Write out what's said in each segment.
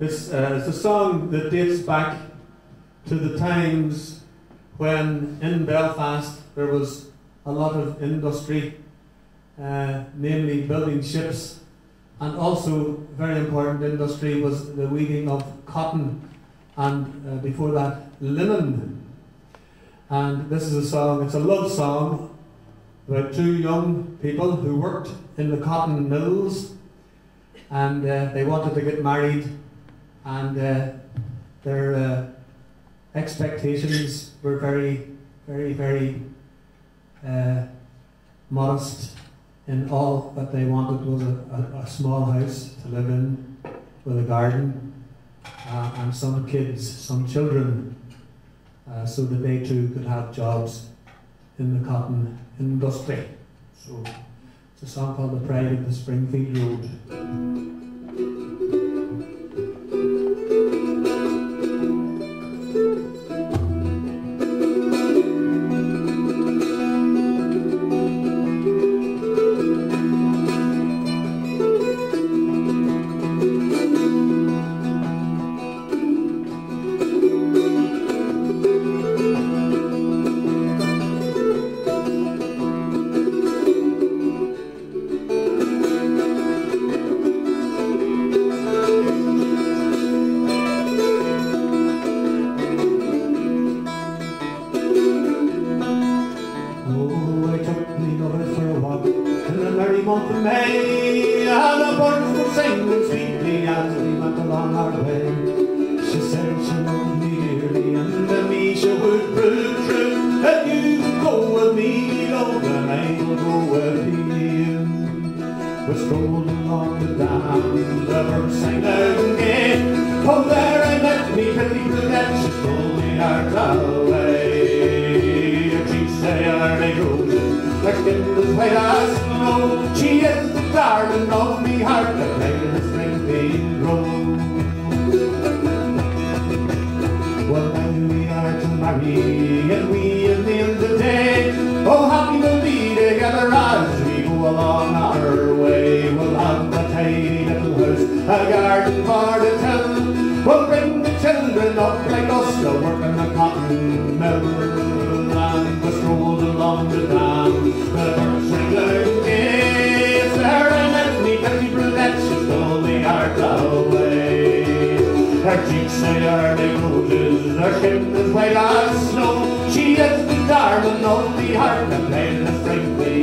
It's, uh, it's a song that dates back to the times when in Belfast there was a lot of industry, uh, namely building ships, and also very important industry was the weaving of cotton and uh, before that linen. And this is a song, it's a love song about two young people who worked in the cotton mills and uh, they wanted to get married and uh, their uh, expectations were very, very, very uh, modest in all that they wanted was a, a, a, small house to live in with a garden uh, and some kids, some children, uh, so that they too could have jobs in the cotton industry. So it's a song called The Pride of the Springfield Road. Month of May And the birds were singing sweetly As we went along our way. She said she loved me dearly And to me she would prove true. If you go with me, love I will go with you We strolled along the dam The birds sang out know she is the darling of me heart, the latest thing being grown. Well, when we are to marry, and we live named the day, oh, happy we'll be together as we go along our way. We'll have a tiny little house, a garden for the town. We'll bring the children up like us to work in the cotton mill. her cheeks so yard the roses are shaped as white as snow. She is the darling of the heart and plays the friendly.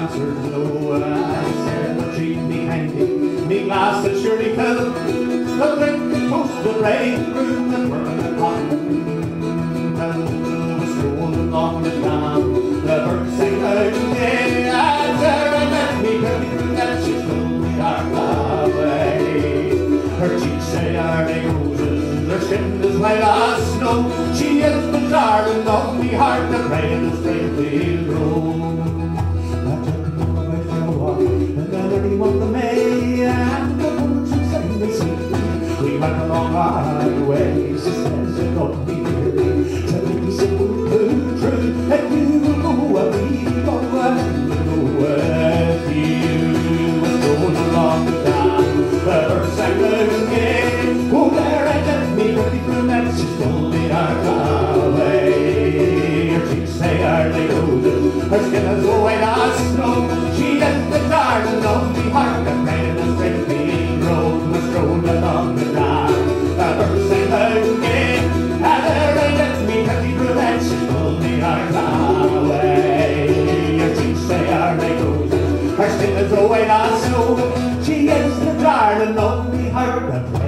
answer no answer. She's behind him, me glasses surely fell. The drink toast the brain room and burning hot. Was the the out, and let me tell that she's away. Her cheeks are roses, her skin is as snow. She is the darling of me heart, the rain is frail, grow. That